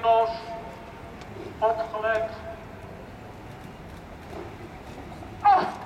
Bijbels opgelet. Ah.